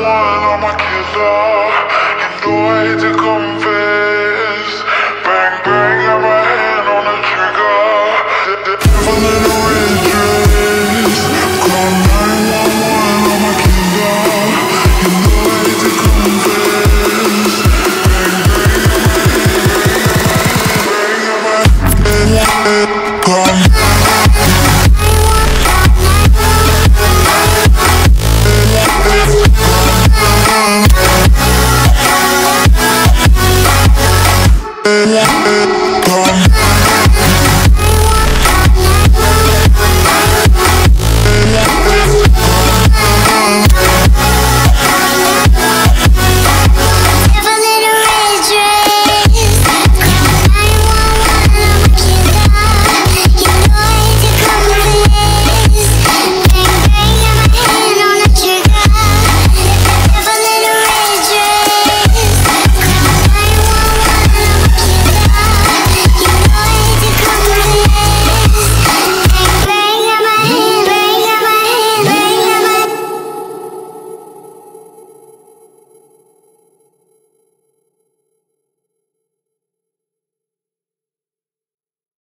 line on my killer. You know I hate to confess. Bang, bang, got my hand on the trigger. The devil in a red dress. Call 911 on my killer. You know I hate to confess. Bang, bang, got my hand on the trigger. Bang, bang, got my hand on the trigger. Come